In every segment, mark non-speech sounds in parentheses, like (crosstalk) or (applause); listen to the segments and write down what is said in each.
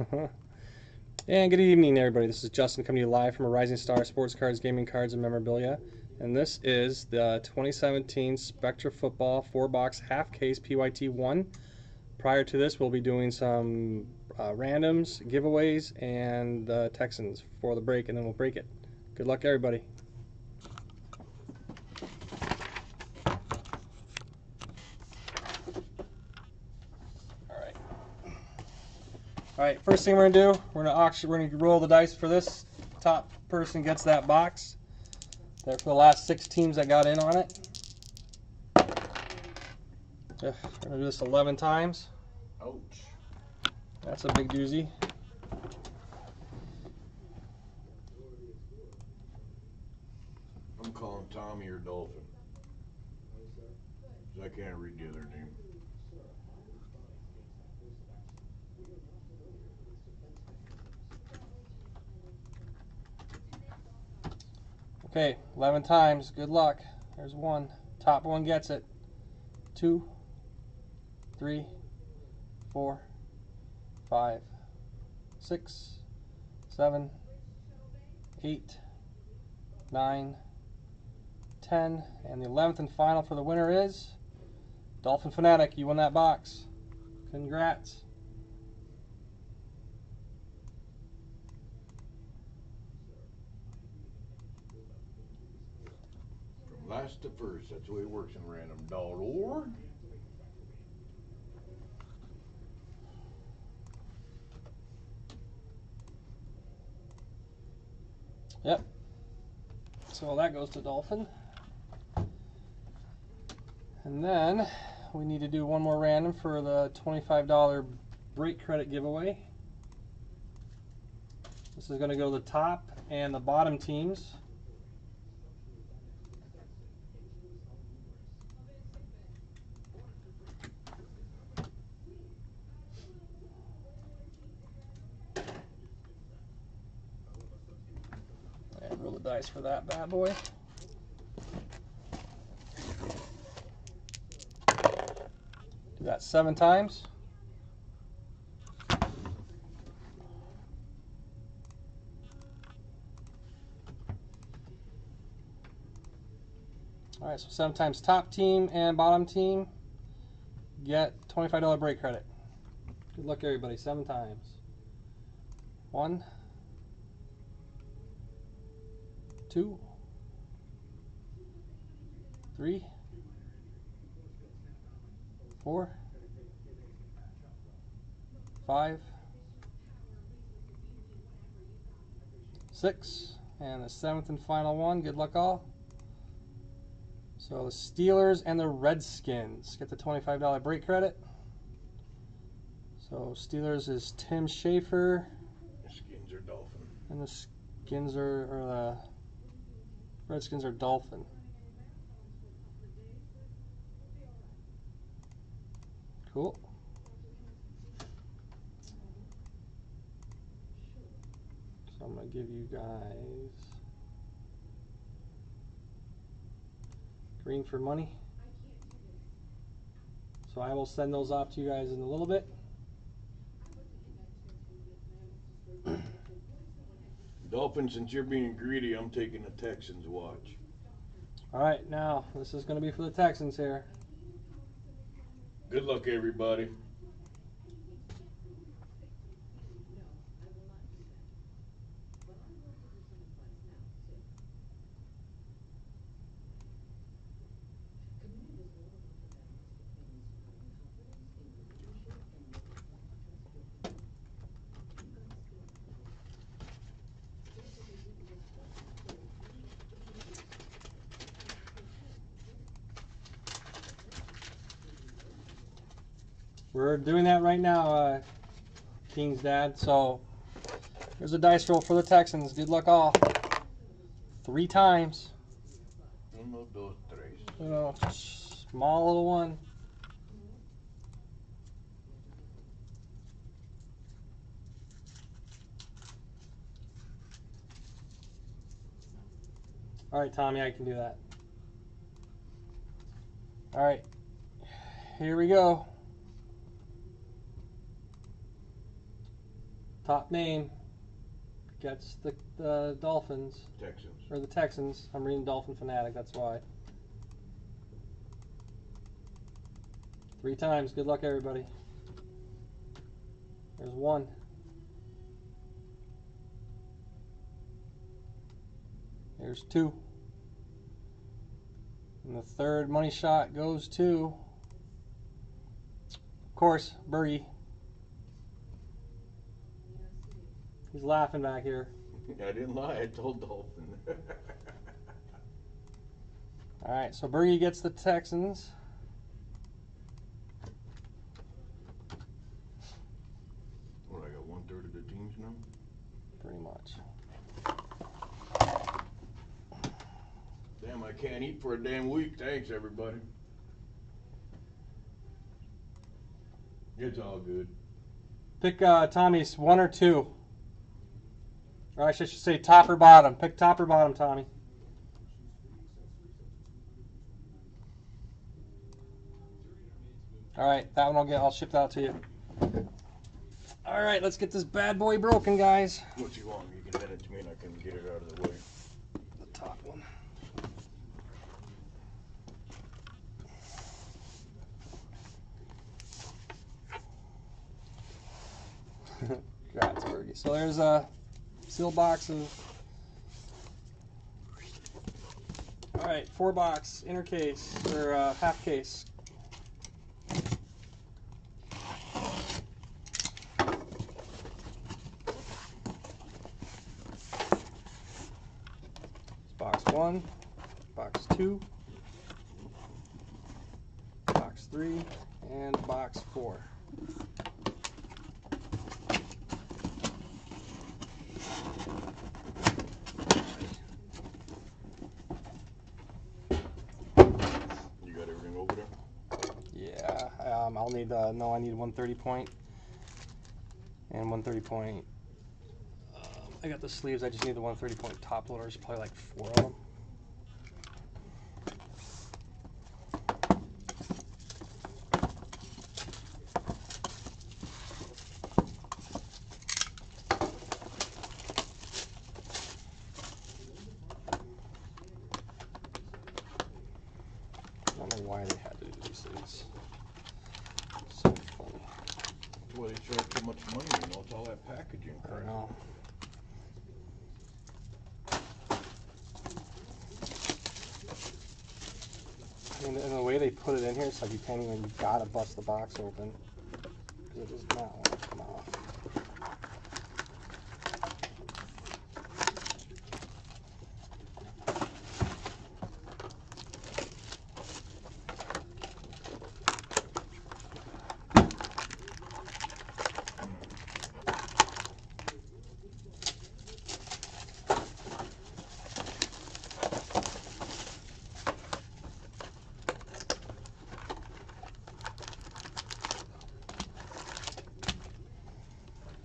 (laughs) and good evening, everybody. This is Justin coming to you live from a Rising Star Sports Cards, Gaming Cards, and Memorabilia. And this is the 2017 Spectra Football 4-box half case PYT 1. Prior to this, we'll be doing some uh, randoms, giveaways, and the Texans for the break, and then we'll break it. Good luck, everybody. All right, first thing we're gonna do, we're gonna auction, we're gonna roll the dice for this. Top person gets that box. There for the last six teams that got in on it. Yeah, we're gonna do this 11 times. Ouch. That's a big doozy. I'm calling Tommy or Dolphin. I can't read the other name. Okay, 11 times. Good luck. There's one. Top one gets it. Two, three, four, five, six, seven, eight, nine, ten, and the 11th and final for the winner is Dolphin Fanatic. You won that box. Congrats. Last to first, that's the way it works in random.org. Yep. So that goes to Dolphin. And then we need to do one more random for the $25 break credit giveaway. This is going to go to the top and the bottom teams. For that bad boy. Do that seven times. All right, so seven times top team and bottom team get $25 break credit. Good luck, everybody. Seven times. One, two, three, four, five, six, and the seventh and final one. Good luck, all. So the Steelers and the Redskins get the $25 break credit. So Steelers is Tim Schafer, Skins are Dolphin. and the Skins are, or the Redskins are Dolphin. Cool. So I'm gonna give you guys green for money. So I will send those off to you guys in a little bit. Dolphin, since you're being greedy, I'm taking the Texans watch. All right, now this is going to be for the Texans here. Good luck, everybody. Doing that right now, uh, King's dad. So here's a dice roll for the Texans. Good luck all. Three times. Uno, dos, tres. You know, small little one. All right, Tommy, I can do that. All right, here we go. Top name gets the, the Dolphins Texans. or the Texans. I'm reading Dolphin Fanatic, that's why. Three times. Good luck, everybody. There's one. There's two. And the third money shot goes to, of course, Bergie. He's laughing back here. (laughs) I didn't lie. I told Dolphin. (laughs) All right, so Bergie gets the Texans. what, I got one third of the teams now? Pretty much. Damn, I can't eat for a damn week. Thanks, everybody. It's all good. Pick uh, Tommy's one or two. Or I should say top or bottom. Pick top or bottom, Tommy. All right, that one I'll get. I'll ship that out to you. All right, let's get this bad boy broken, guys. What you want? You can send it to me and I can get it out of the way. The top one. (laughs) Congrats, Bergie. So there's a seal box of. All right, four box inner case or uh, half case. Box one, box two, box three, and box four. You got everything over there? Yeah, um, I'll need, uh, no, I need 130 point and 130 point. Um, I got the sleeves, I just need the 130 point top loaders, probably like four of them. I don't know why they had to do these things. So. Well, they charge too much money, you know. It's all that packaging crap. I mean, and the way they put it in here, it's like you can't even, you gotta bust the box open. It does not want to come off.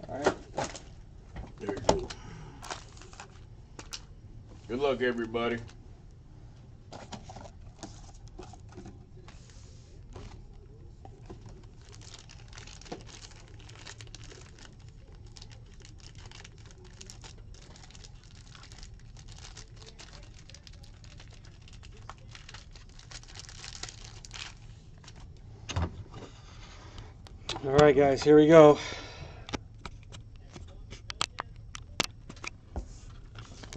Alright. There you go. Good luck, everybody. Alright, guys, here we go.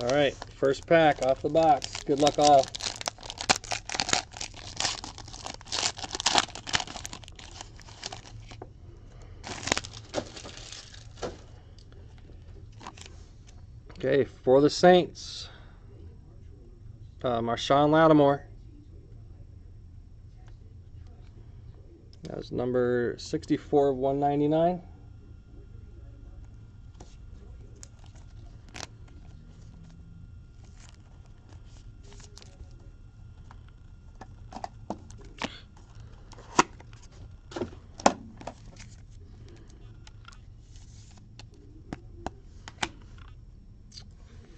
Alright, first pack off the box. Good luck, all. Okay, for the Saints, uh, Marshon Lattimore. That's number 64 of 199.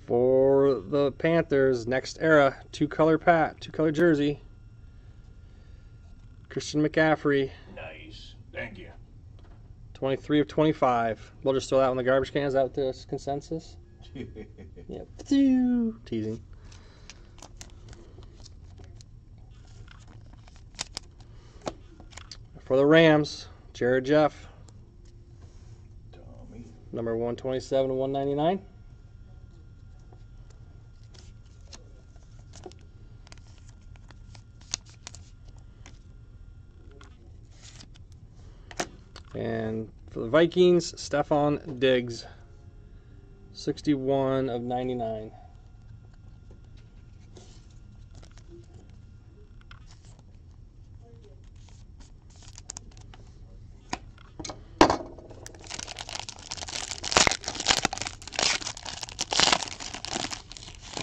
For the Panthers, next era, two color pat, two color jersey. Christian McCaffrey, Nice. Thank you. 23 of 25. We'll just throw that in the garbage can. Is that the consensus? (laughs) Yep. Teasing. For the Rams, Jared Jeff, Tommy. number 127 to 199. And for the Vikings, Stefon Diggs, 61 of 99.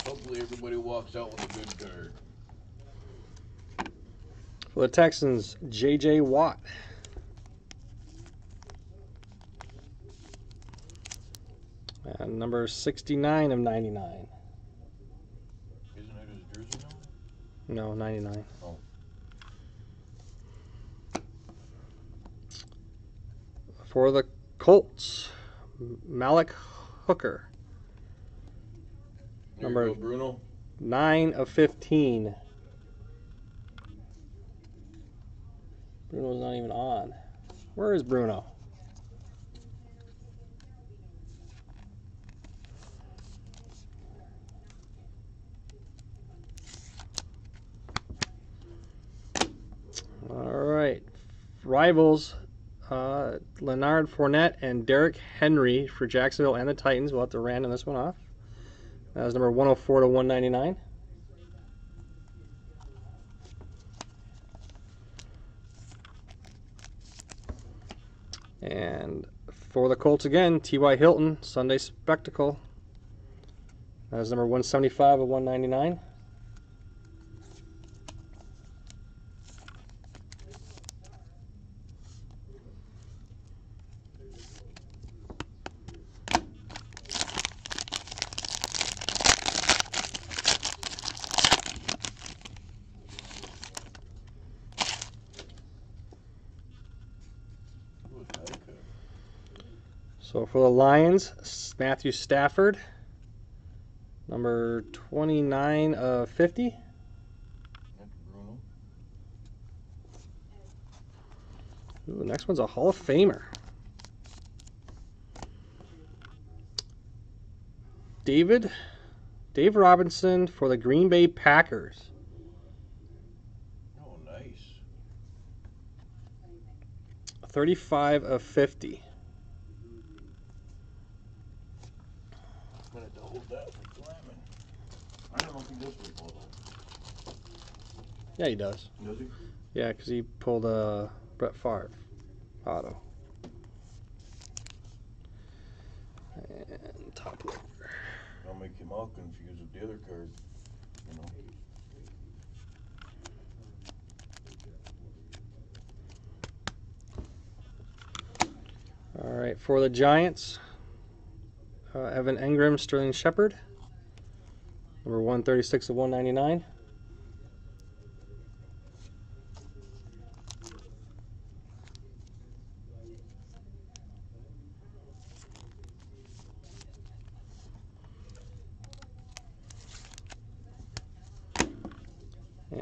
Hopefully everybody walks out with a good card. For the Texans, J.J. Watt. Number 69 of 99. Isn't that his jersey number? No, 99. Oh. For the Colts, Malik Hooker, There Number- go, Bruno. 9 of 15. Bruno's not even on. Where is Bruno? All right. Rivals uh, Leonard Fournette and Derrick Henry for Jacksonville and the Titans. We'll have to random this one off. That was number 104 to 199. And for the Colts again, T.Y. Hilton, Sunday Spectacle. That was number 175 of 199. So for the Lions, Matthew Stafford, number 29 of 50. Ooh, the next one's a Hall of Famer. David, Dave Robinson for the Green Bay Packers. Oh, nice. 35 of 50. I'm gonna have to hold that for climbing. I don't know if he does football though. Yeah, he does. Does he? Yeah, because he pulled a Brett Favre auto. And top loader. I'll make him all confused with the other card. You know. All right, for the Giants, uh, Evan Engram, Sterling Shepard, number 136 of 199.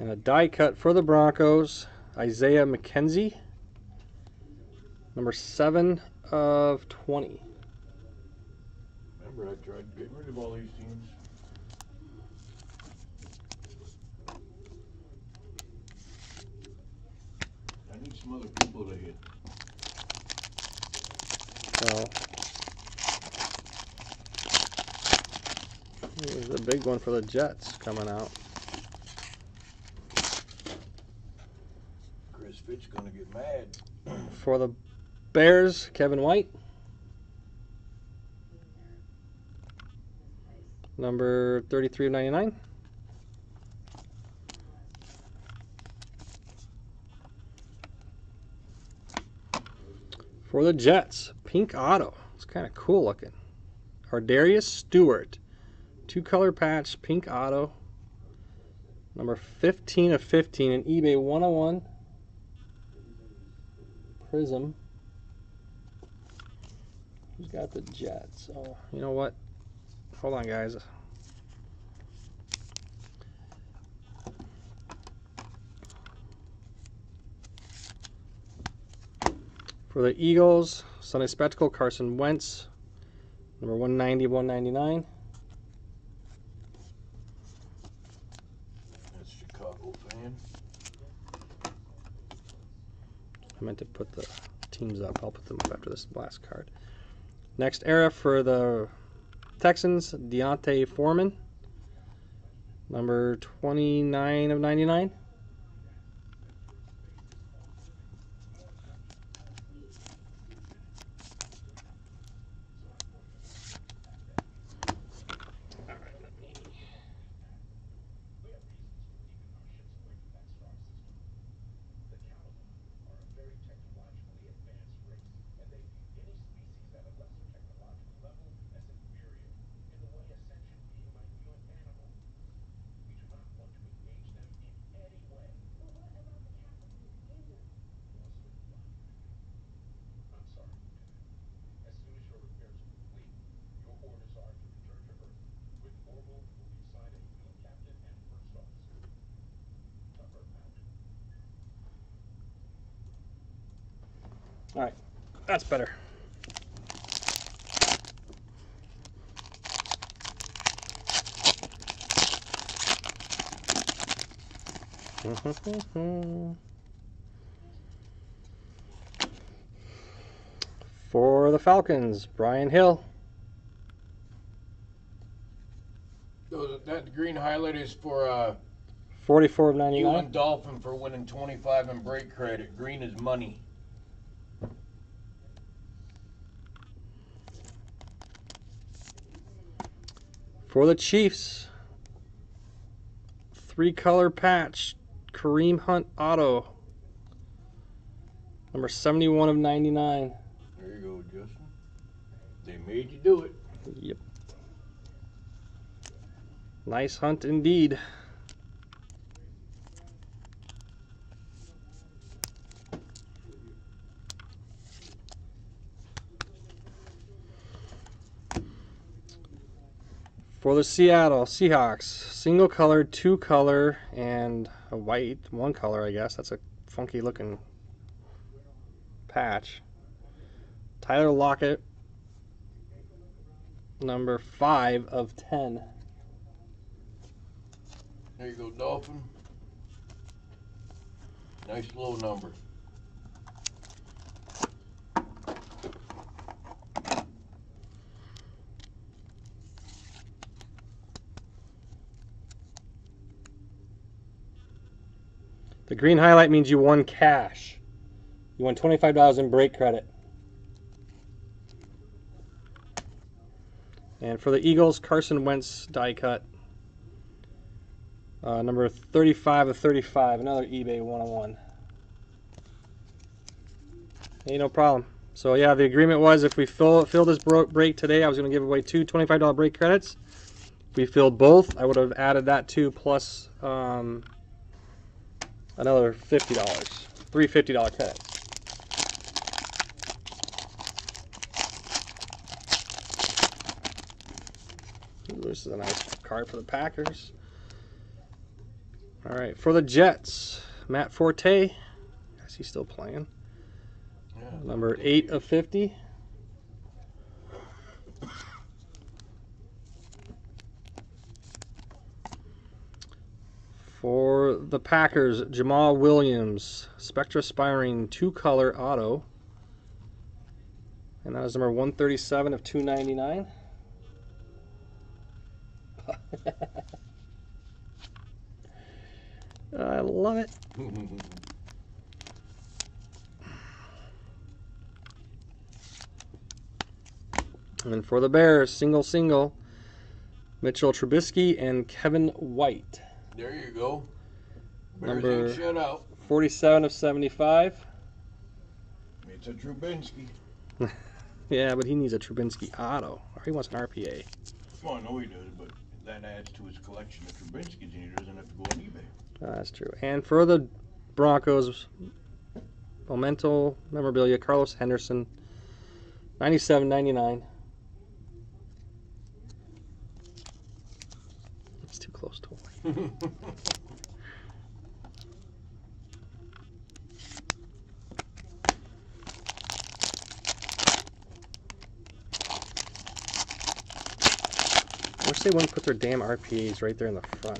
And a die cut for the Broncos, Isaiah McKenzie, number 7 of 20. Remember, I tried getting rid of all these teams. I need some other people to hit. So here's the big one for the Jets coming out. Fitch gonna get mad. (clears throat) For the Bears, Kevin White. Number 33 of 99. For the Jets, pink auto. It's kind of cool looking. Ardarius Stewart, two color patch, pink auto. Number 15 of 15 in eBay 101. Prism. Who's got the Jets? Oh, you know what? Hold on, guys. For the Eagles, Sunday Spectacle, Carson Wentz, number 190, 199. That's Chicago fan. I meant to put the teams up. I'll put them up after this last card. Next era for the Texans, D'Onta Foreman, number 29 of 99. That's better. (laughs) For the Falcons, Brian Hill. That green highlight is for uh, 44 of you 99. and Dolphin for winning 25 in break credit. Green is money. For the Chiefs, three color patch, Kareem Hunt auto, number 71 of 99. There you go, Justin. They made you do it. Yep. Nice hunt indeed. For the Seattle Seahawks, single color, two color, and a white, one color, I guess. That's a funky looking patch. Tyler Lockett, number five of ten. There you go, Dolphin. Nice low number. The green highlight means you won cash. You won $25 in break credit. And for the Eagles, Carson Wentz die cut. Uh, number 35 of 35, another eBay 101. Ain't no problem. So yeah, the agreement was if we fill fill this break today, I was going to give away two $25 break credits. If we filled both, I would have added that too plus um, another fifty dollars, three fifty dollar. Ooh, This is a nice card for the Packers. All right, for the Jets, Matt Forte. Is he still playing? Yeah. Number eight of fifty. For the Packers, Jamaal Williams, Spectra Spiring two color auto. And that is number 137 of 299. (laughs) I love it. And then for the Bears, single single, Mitchell Trubisky and Kevin White. There you go. Bears Number- ain't shut out. 47 of 75. It's a Trubinsky. (laughs) Yeah, but he needs a Trubinsky auto. Or he wants an RPA. Well, I know he does, but that adds to his collection of Trubinsky's and he doesn't have to go on eBay. Uh, that's true. And for the Broncos, Memento memorabilia, Carlos Henderson, 97, 99. It's too close to one. I wish they wouldn't put their damn RPAs right there in the front.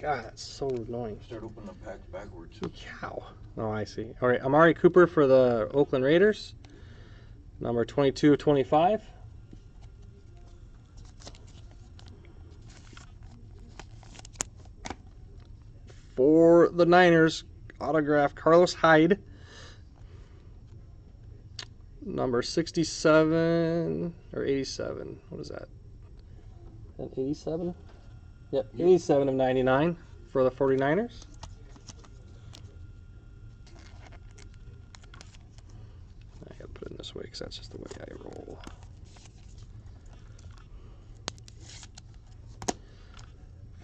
God, that's so annoying. Start opening the packs backwards. Cow. Oh, I see. All right, Amari Cooper for the Oakland Raiders. Number 22 of 25. For the Niners, autograph Carlos Hyde. Number 67 or 87. What is that? An 87? Yep, 87 of 99 for the 49ers. I gotta put it in this way because that's just the way I roll.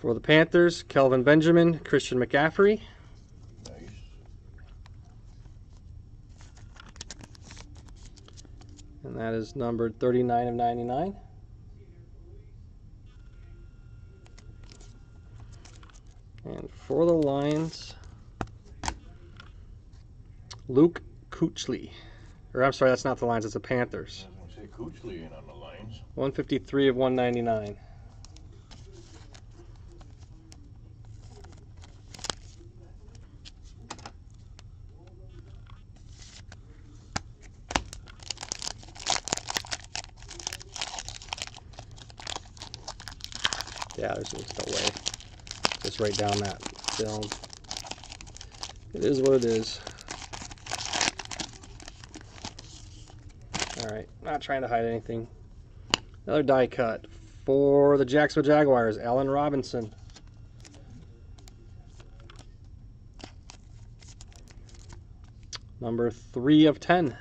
For the Panthers, Kelvin Benjamin, Christian McCaffrey. Nice. And that is numbered 39 of 99. And for the Lions, Luke Kuechly. Or I'm sorry, that's not the Lions, it's the Panthers. I was gonna say Coochly ain't on the lines. 153 of 199. Yeah, there's just no way. Just right down that film. It is what it is. Alright, not trying to hide anything. Another die cut for the Jacksonville Jaguars, Allen Robinson. Number three of ten.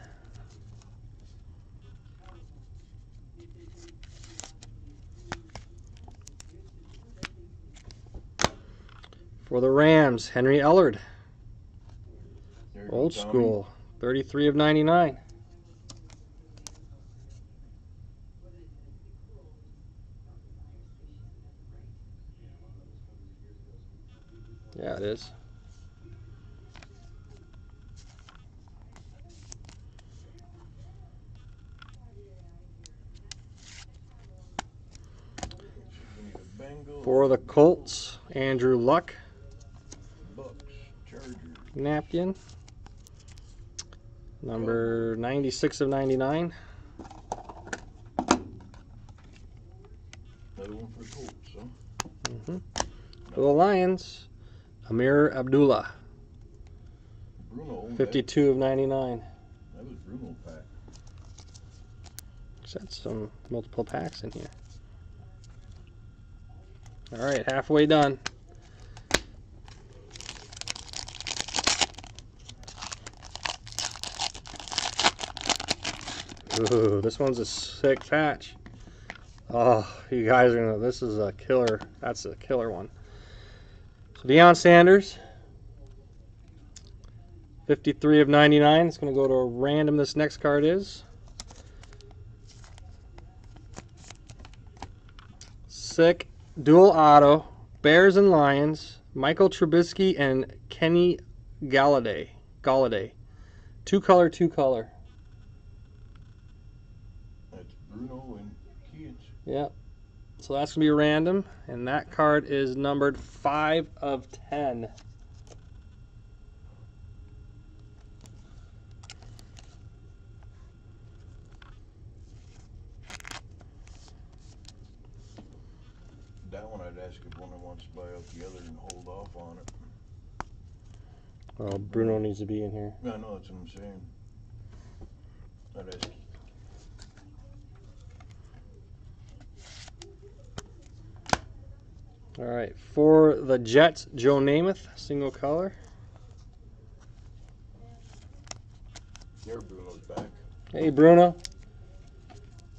For the Rams, Henry Ellard, old school, 33 of 99. Yeah, it is. We need a Bengals, For the Colts, Andrew Luck. Napkin. Number 96 of 99. Another one for the Colts, huh? hmm For the Lions, Ameer Abdullah, Bruno. that- 52 of 99. That was Bruno pack. Had some multiple packs in here. All right, halfway done. Ooh, this one's a sick patch. Oh, you guys are gonna. This is a killer. That's a killer one. So Deion Sanders, 53 of 99. It's gonna go to a random. This next card is. Sick dual auto. Bears and Lions. Michael Trubisky and Kenny Golladay. Golladay. Two color, two color. That's Bruno and Keats. Yep. So that's gonna be random, and that card is numbered five of ten. That one I'd ask if one wants to buy out the other and hold off on it. Well, Bruno needs to be in here. Yeah, I know, that's what I'm saying. I'd ask. All right, for the Jets, Joe Namath, single color. There, Bruno's back. Hey, Bruno.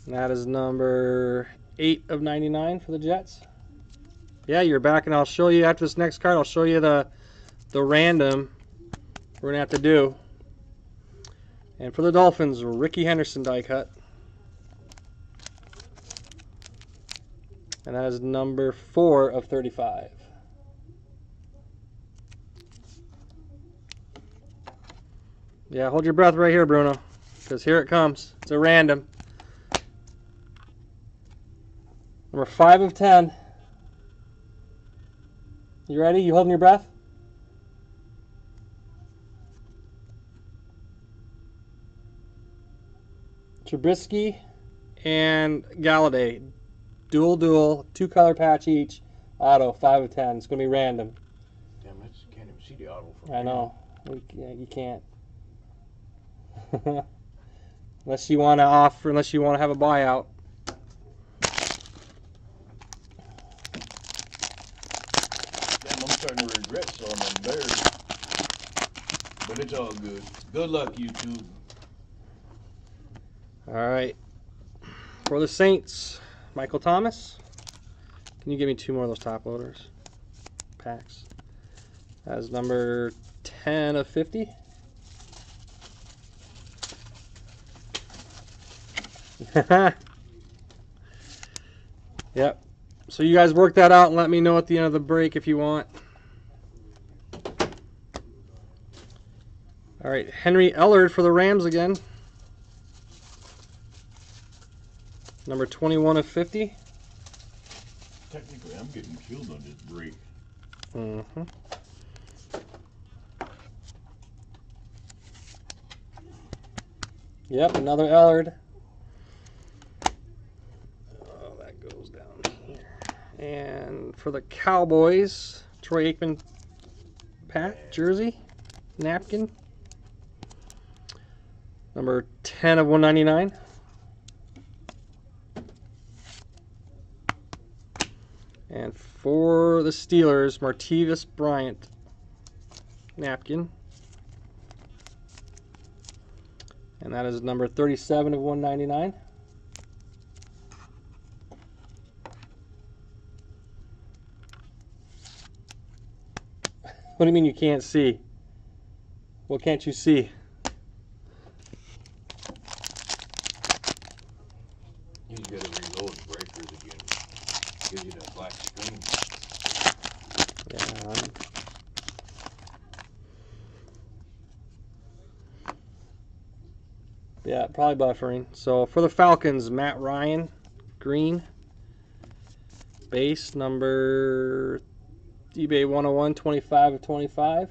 And that is number eight of ninety-nine for the Jets. Yeah, you're back, and I'll show you after this next card. I'll show you the the random we're gonna have to do. And for the Dolphins, Ricky Henderson die cut. And that is number four of 35. Yeah, hold your breath right here, Bruno. Because here it comes. It's a random. Number five of 10. You ready? You holding your breath? Trubisky and Golladay. Dual, dual, two color patch each. Auto, 5 of 10. It's going to be random. Damn, that's can't even see the auto from I here. know. We, yeah, you can't. (laughs) unless you want to offer, unless you want to have a buyout. Damn, I'm starting to regret selling them bears. But it's all good. Good luck, YouTube. All right. For the Saints, Michael Thomas. Can you give me two more of those top loaders? Packs. As number 10 of 50. (laughs) yep. So you guys work that out and let me know at the end of the break if you want. All right, Henry Ellard for the Rams again. Number 21 of 50. Technically, I'm getting killed on this break. Mm-hmm. Yep, another Ellard. Oh, that goes down here. And for the Cowboys, Troy Aikman pat jersey, napkin. Number 10 of 199. And for the Steelers, Martavis Bryant napkin. And that is number 37 of 199. (laughs) What do you mean you can't see? What can't you see? You just gotta reload the breakers again. Gives you that black screen. Yeah. I'm- Yeah, probably buffering. So for the Falcons, Matt Ryan, green. Base number eBay 101, 25 of 25.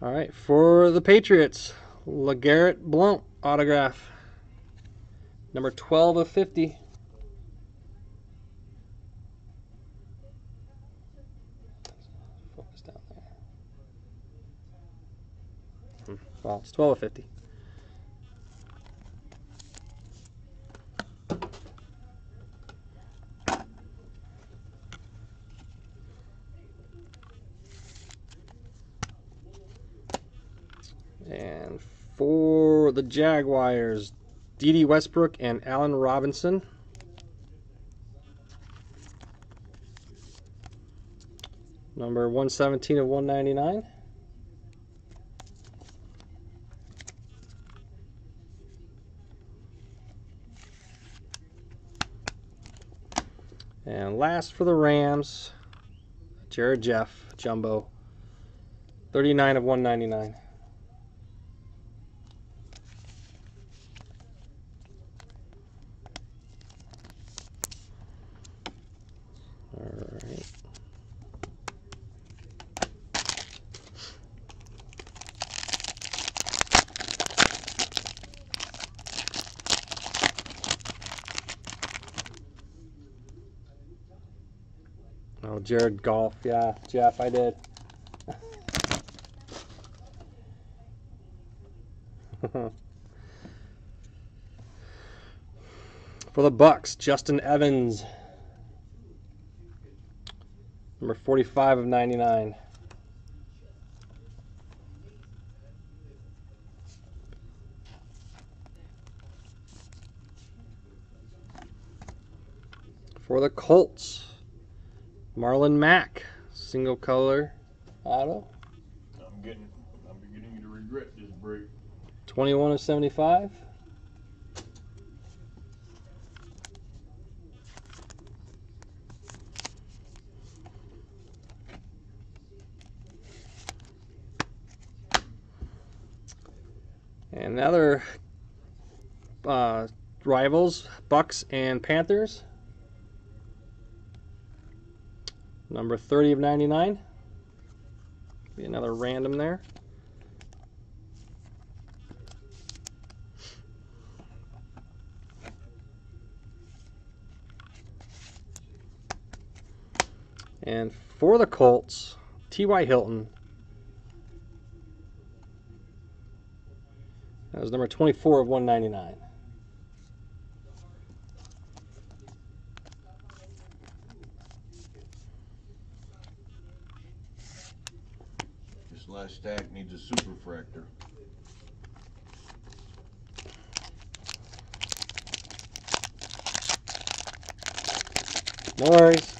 All right, for the Patriots, LeGarrette Blount autograph. Number 12 of 50. Focus down there. Hmm, Well, it's 12 of 50. And for the Jaguars, Dede Westbrook and Allen Robinson. Number 117 of 199. And last for the Rams, Jared Jeff, Jumbo. 39 of 199. All right. Jared Goff. Yeah, Jeff, I did. (laughs) For the Bucks, Justin Evans. Number 45 of 99. For the Colts, Marlon Mack, single color auto. I'm getting, I'm beginning to regret this break. 21 of 75. And other uh, rivals, Bucks and Panthers. Number 30 of 99. Be another random there. And for the Colts, T.Y. Hilton. That was number 24 of 199. This last stack needs a super fractor. No worries.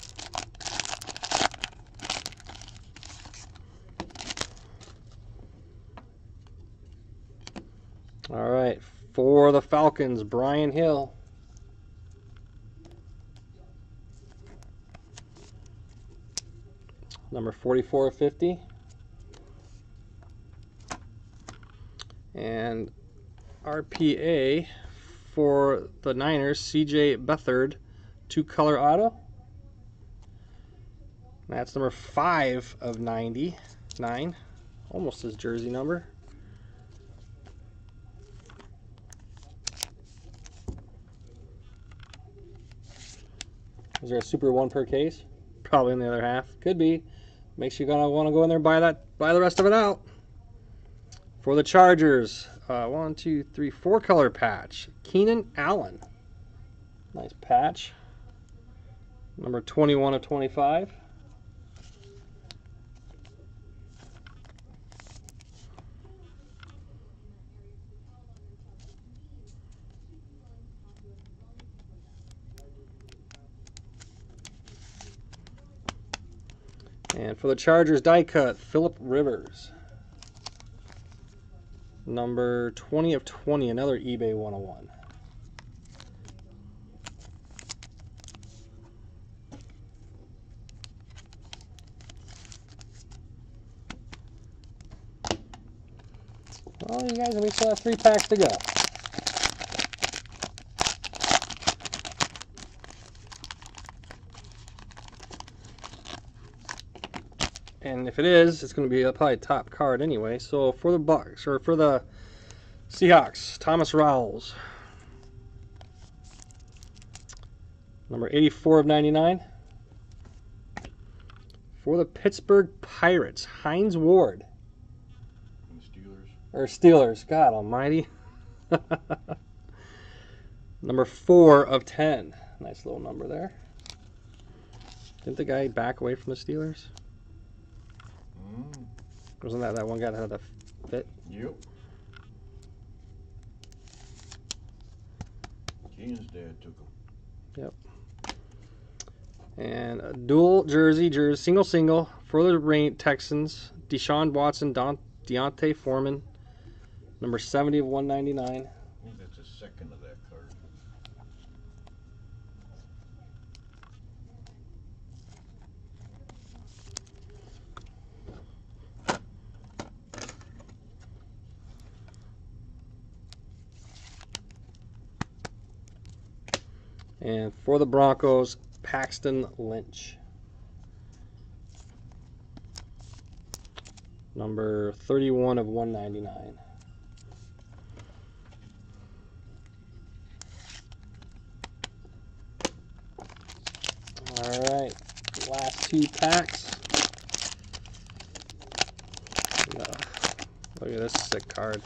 All right, for the Falcons, Brian Hill. Number 44 of 50. And RPA for the Niners, CJ Beathard, two color auto. That's number 5 of 99. Almost his jersey number. Is there a super one per case? Probably in the other half. Could be. Makes you gonna want to go in there and buy that, buy the rest of it out. For the Chargers, uh, one, two, three, four color patch. Keenan Allen. Nice patch. Number 21 of 25. And for the Chargers die cut, Philip Rivers. Number 20 of 20, another eBay 101. Well, you guys, we still have three packs to go. And if it is, it's going to be a probably top card anyway. So for the Bucks or for the Seahawks, Thomas Rawls, number 84 of 99. For the Pittsburgh Pirates, Hines Ward And Steelers. or Steelers. God Almighty. (laughs) number four of ten. Nice little number there. Didn't the guy back away from the Steelers? Wasn't that that one guy that had the fit? yep. Keenan's dad took him. Yep. And a dual jersey, jersey, single single for the Rain Texans. Deshaun Watson, Don, D'Onta Foreman, number 70 of 199. I think that's a second of that card. And for the Broncos, Paxton Lynch. Number 31 of 199. All right, last two packs. Look at this sick card.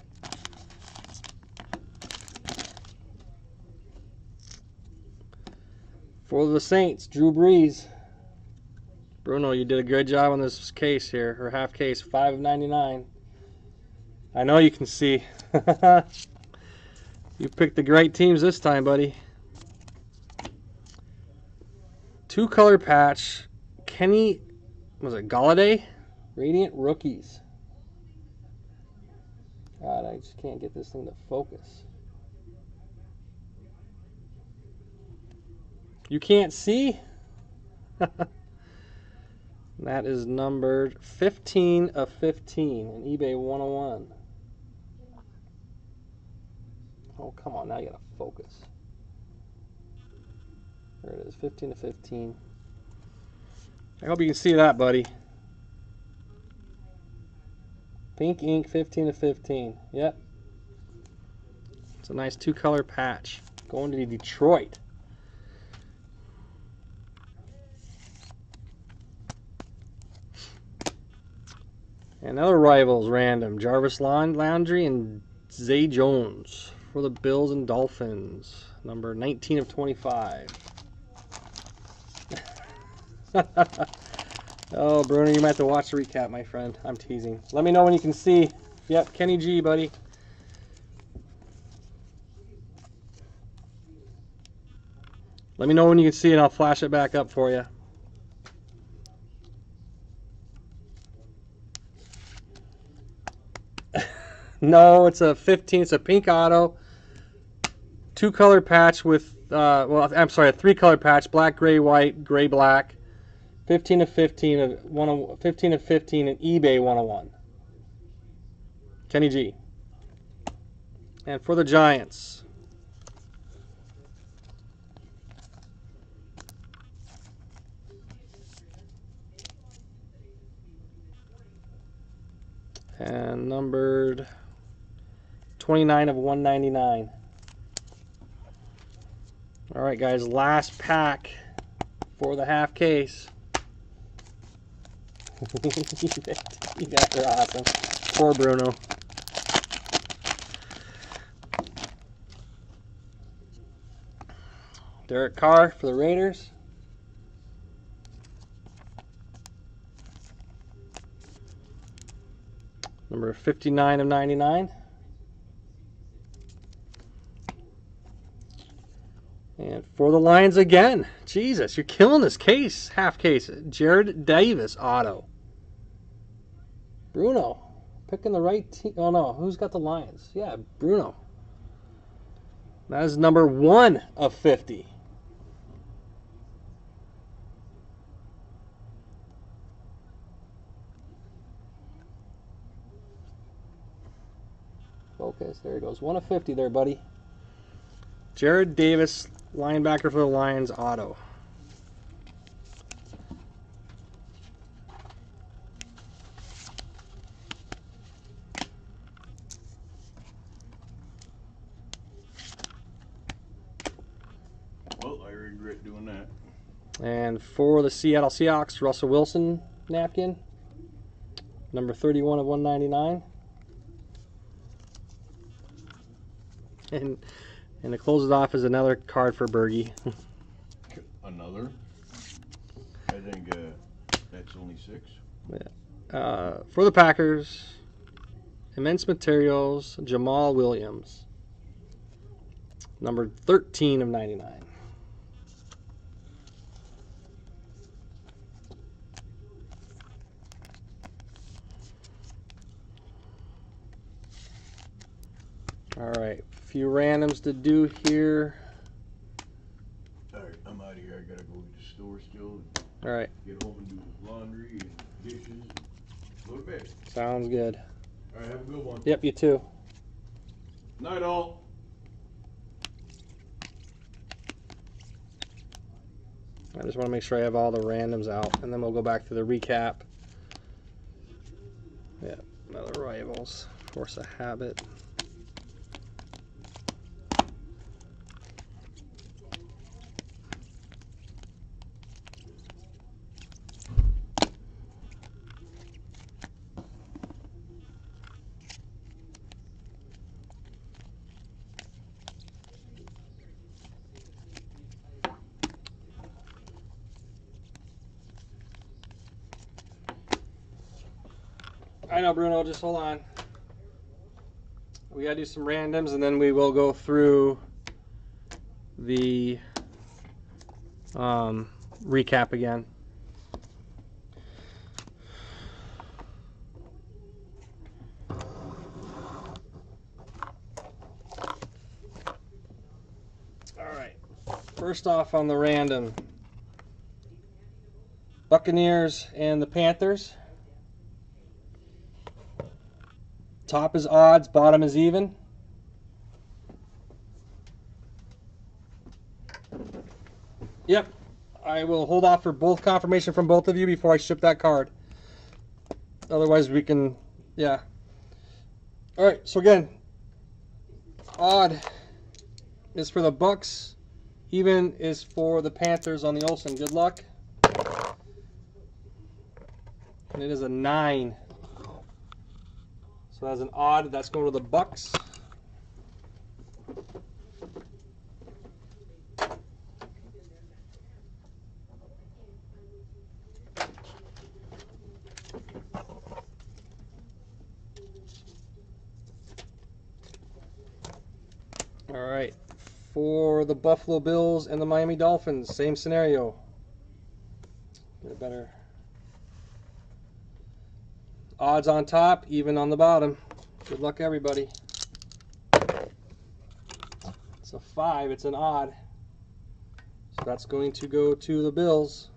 For the Saints, Drew Brees. Bruno, you did a good job on this case here, or half case, five of ninety-nine. I know you can see. (laughs) you picked the great teams this time, buddy. Two color patch, Kenny, was it Golladay? Radiant rookies. God, I just can't get this thing to focus. You can't see? (laughs) that is numbered 15 of 15 in eBay 101. Oh, come on. Now you got to focus. There it is. 15 to 15. I hope you can see that, buddy. Pink ink, 15 to 15. Yep. It's a nice two color patch. Going to Detroit. Another rivals random. Jarvis Landry and Zay Jones for the Bills and Dolphins. Number 19 of 25. (laughs) oh, Bruno, you might have to watch the recap, my friend. I'm teasing. Let me know when you can see. Yep, Kenny G, buddy. Let me know when you can see it. I'll flash it back up for you. No, it's a 15. It's a pink auto. Two color patch with, uh, well, I'm sorry, a three color patch: black, gray, white, gray, black. 15 of 15 of one 15 of 15 in eBay 101. Kenny G. And for the Giants, and numbered 29 of 199. All right, guys, last pack for the half case. (laughs) you guys are awesome. Poor Bruno. Derek Carr for the Raiders. Number 59 of 99. And for the Lions again. Jesus, you're killing this case. Half case. Jared Davis auto. Bruno. Picking the right team. Oh no, who's got the Lions? Yeah, Bruno. That is number one of 50. Focus. There he goes. One of 50 there, buddy. Jared Davis, linebacker for the Lions, auto. Well, I regret doing that. And for the Seattle Seahawks, Russell Wilson napkin, number 31 of 199. And and to close it off is another card for Bergie. Another. I think uh, that's only six. Uh, for the Packers, Immense Materials, Jamaal Williams, number 13 of 99. All right, few randoms to do here. All right, I'm out of here. I gotta go to the store still. All right, Get home and do laundry and dishes. Go to bed. sounds good. All right, have a good one. Yep, you too. Night all. I just want to make sure I have all the randoms out, and then we'll go back to the recap. Yeah, another rivals, force a habit. I know, Bruno. Just hold on. We gotta do some randoms, and then we will go through the um, recap again. All right. First off, on the random, Buccaneers and the Panthers. Top is odds, bottom is even. Yep, I will hold off for both confirmation from both of you before I ship that card. Otherwise we can, yeah. All right, so again, odd is for the Bucks, even is for the Panthers on the Olsen. Good luck. And it is a nine. So as an odd, that's going to the Bucks. All right. For the Buffalo Bills and the Miami Dolphins, same scenario. Get a better odds on top, even on the bottom. Good luck, everybody. It's a five, it's an odd. So that's going to go to the Bills.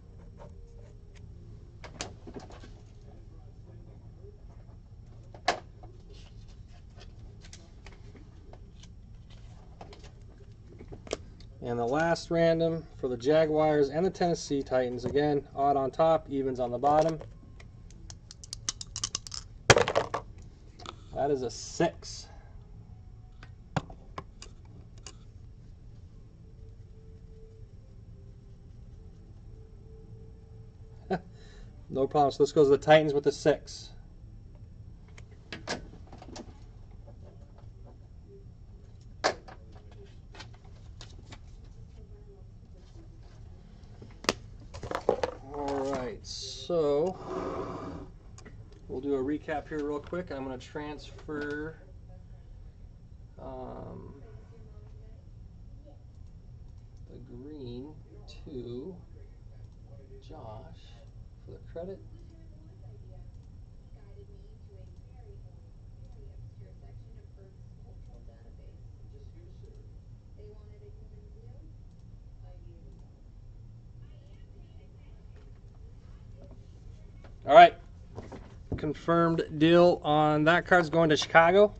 And the last random for the Jaguars and the Tennessee Titans. Again, odd on top, evens on the bottom. That is a six. (laughs) no problem. So this goes to the Titans with the six. All right, so we'll do a recap here real quick. I'm going to transfer um, the green to Josh for the credit. All right. Confirmed deal on that card's going to Chicago.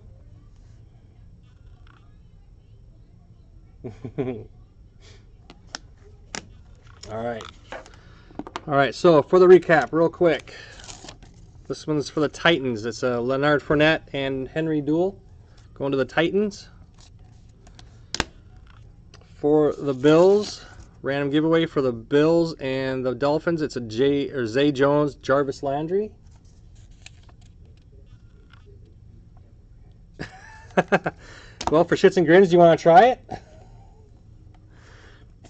(laughs) All right. All right, so for the recap, real quick. This one's for the Titans. It's uh, Leonard Fournette and Henry Duel going to the Titans. For the Bills, random giveaway for the Bills and the Dolphins. It's a J or Zay Jones, Jarvis Landry. (laughs) well, for shits and grins, do you want to try it?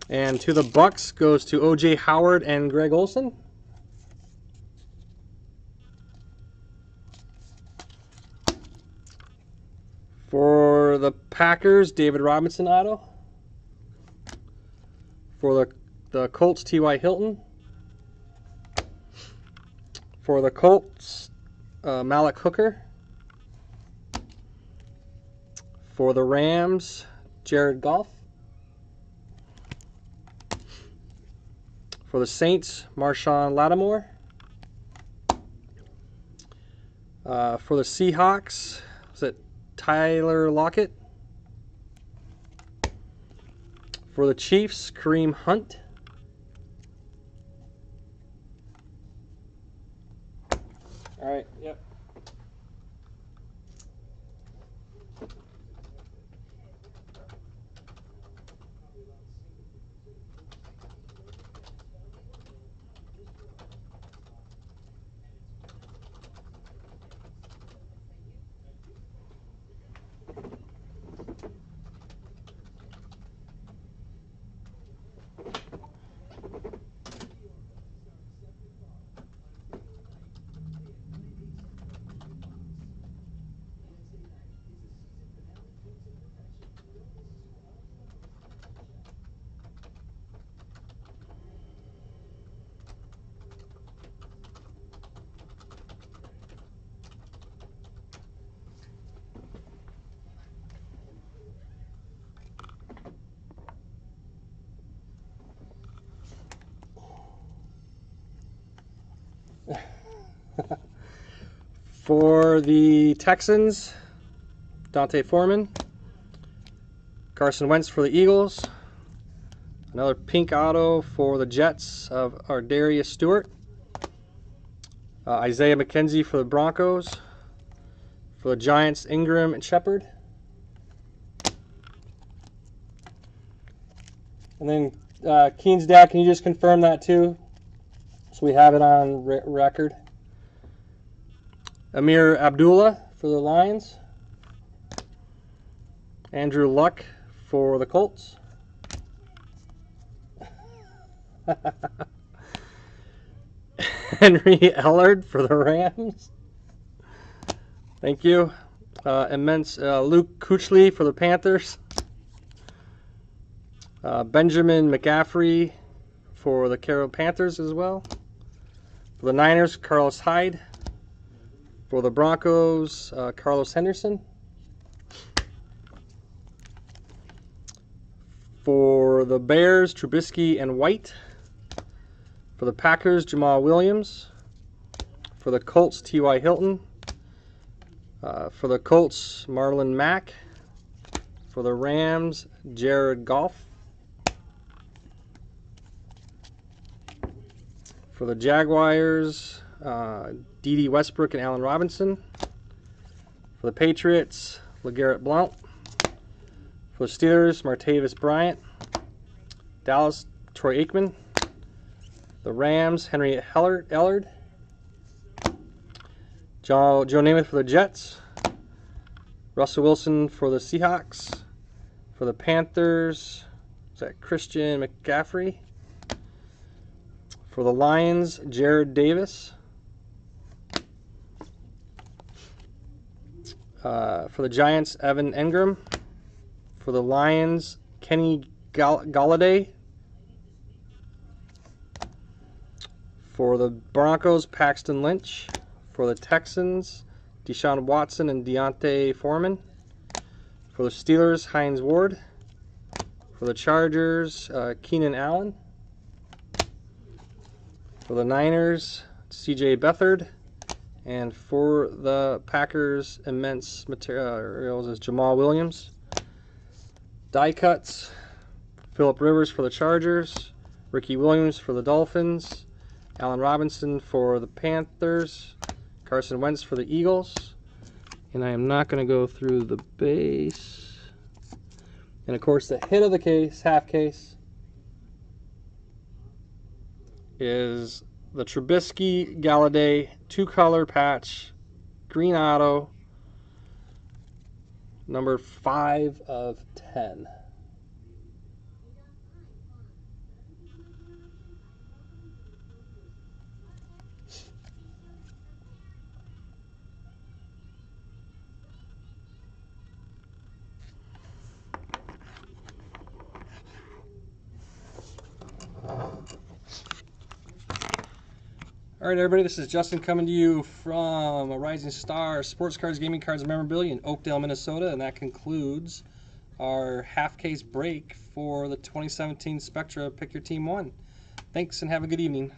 And to the Bucks goes to OJ Howard and Greg Olsen. For the Packers, David Robinson auto. For the the Colts, T.Y. Hilton. For the Colts, uh, Malik Hooker. For the Rams, Jared Goff. For the Saints, Marshon Lattimore. Uh, for the Seahawks, is it Tyler Lockett? For the Chiefs, Kareem Hunt. All right, yep. (laughs) For the Texans, D'Onta Foreman. Carson Wentz for the Eagles. Another pink auto for the Jets of ArDarius Stewart. Uh, Isaiah McKenzie for the Broncos. For the Giants, Engram and Shepard. And then uh, Keen's dad, can you just confirm that too? So we have it on re- record. Ameer Abdullah for the Lions. Andrew Luck for the Colts. (laughs) Henry Ellard for the Rams. Thank you. Uh, immense uh, Luke Kuechly for the Panthers. Uh, Benjamin McCaffrey for the Carroll Panthers as well. For the Niners, Carlos Hyde. For the Broncos, uh, Carlos Henderson. For the Bears, Trubisky and White. For the Packers, Jamaal Williams. For the Colts, T.Y. Hilton. Uh, for the Colts, Marlon Mack. For the Rams, Jared Goff. For the Jaguars, uh, Dede Westbrook and Allen Robinson. For the Patriots, LeGarrette Blount. For the Steelers, Martavis Bryant. Dallas, Troy Aikman. The Rams, Henry Ellard. Ellard. Joe, Joe Namath for the Jets. Russell Wilson for the Seahawks. For the Panthers, is that Christian McCaffrey? For the Lions, Jared Davis. Uh, for the Giants, Evan Engram. For the Lions, Kenny Gall- Golladay. For the Broncos, Paxton Lynch. For the Texans, Deshaun Watson and D'Onta Foreman. For the Steelers, Hines Ward. For the Chargers, uh, Keenan Allen. For the Niners, CJ Beathard. And for the Packers, immense materials is Jamaal Williams. Die cuts, Philip Rivers for the Chargers. Ricky Williams for the Dolphins. Allen Robinson for the Panthers. Carson Wentz for the Eagles. And I am not going to go through the base. And of course, the hit of the case, half case, is the Trubisky Golladay two color patch, green auto, number five of ten. All right, everybody, this is Justin coming to you from a Rising Star Sports Cards, Gaming Cards, and Memorabilia in Oakdale, Minnesota, and that concludes our half case break for the 2017 Spectra Pick Your Team 1. Thanks and have a good evening.